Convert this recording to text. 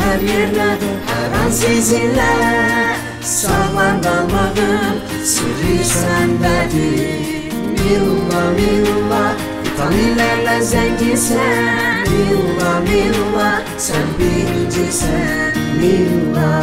her yerlerde her an sizinle Sağlam kalmadım. Sırrı sendedir Miulla miulla Vitaminlerle zenginsen. Miulla miulla Sen birincisen Miulla